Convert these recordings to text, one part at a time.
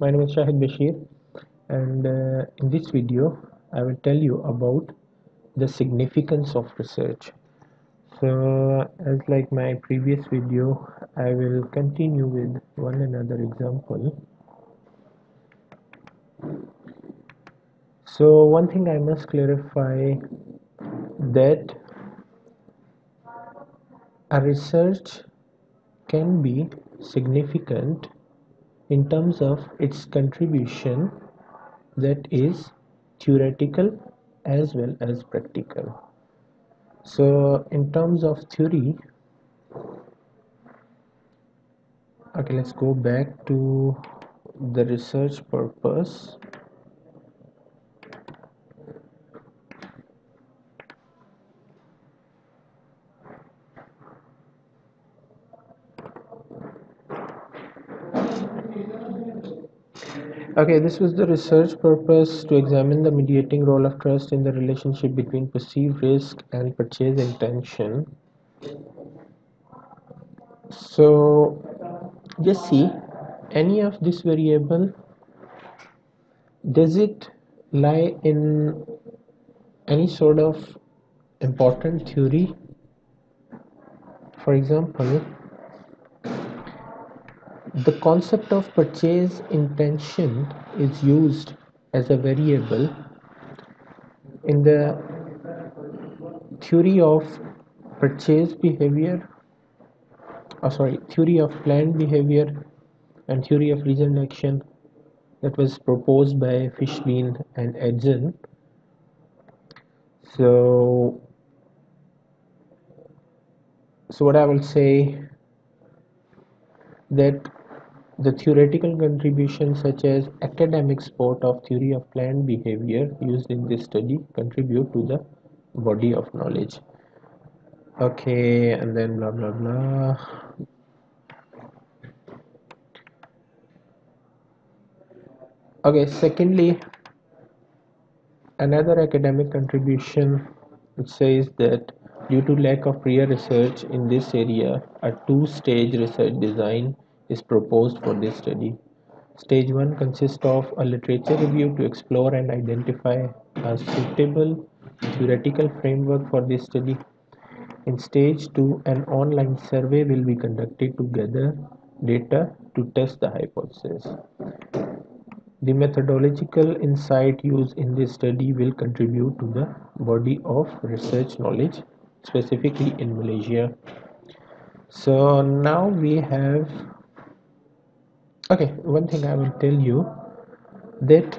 my name is Shahid Bashir and uh, in this video I will tell you about the significance of research. So as like my previous video I will continue with one another example. So one thing I must clarify that a research can be significant in terms of its contribution that is theoretical as well as practical. So in terms of theory okay let's go back to the research purpose Okay, this was the research purpose to examine the mediating role of trust in the relationship between perceived risk and purchase intention. So, just see any of this variable does it lie in any sort of important theory? For example, the concept of purchase intention is used as a variable in the theory of purchase behavior oh sorry theory of planned behavior and theory of reasoned action that was proposed by Fishbein and Ajzen. So so what I will say that the theoretical contributions such as academic support of theory of planned behavior used in this study contribute to the body of knowledge. Okay, and then blah blah blah. Okay, secondly, another academic contribution it says that due to lack of prior research in this area, a two-stage research design is proposed for this study. Stage 1 consists of a literature review to explore and identify a suitable theoretical framework for this study. In stage 2, an online survey will be conducted to gather data to test the hypothesis. The methodological insight used in this study will contribute to the body of research knowledge, specifically in Malaysia. So now we have okay one thing i will tell you that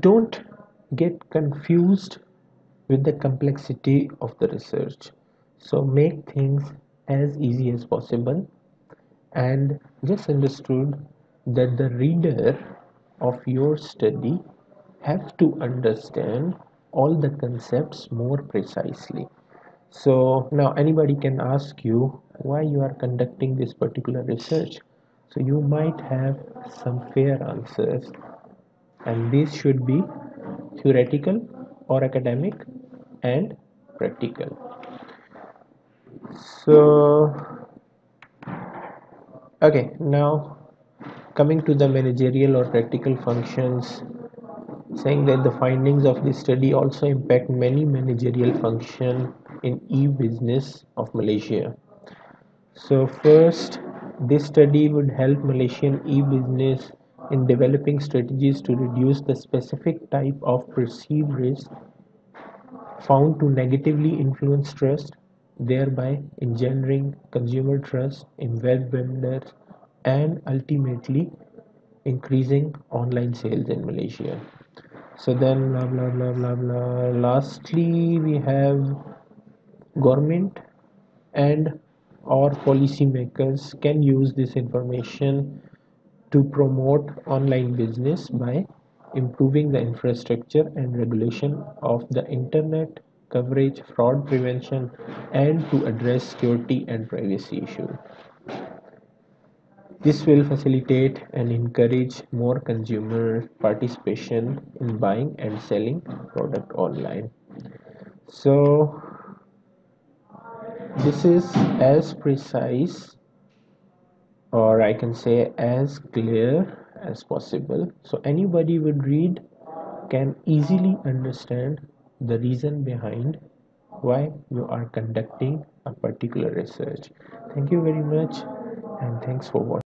don't get confused with the complexity of the research. So make things as easy as possible and just understood that the reader of your study have to understand all the concepts more precisely. So now anybody can ask you why you are conducting this particular research. So you might have some fair answers. And these should be theoretical or academic and practical. So okay now coming to the managerial or practical functions saying that the findings of this study also impact many managerial function in e-business of Malaysia so first, this study would help Malaysian e-business in developing strategies to reduce the specific type of perceived risk found to negatively influence trust, thereby engendering consumer trust in web vendors and ultimately increasing online sales in Malaysia. So then blah blah blah blah blah. Lastly, we have government and or policymakers can use this information to promote online business by improving the infrastructure and regulation of the internet coverage fraud prevention and to address security and privacy issues. This will facilitate and encourage more consumer participation in buying and selling product online. So this is as precise or I can say as clear as possible. So anybody would read can easily understand the reason behind why you are conducting a particular research. Thank you very much and thanks for watching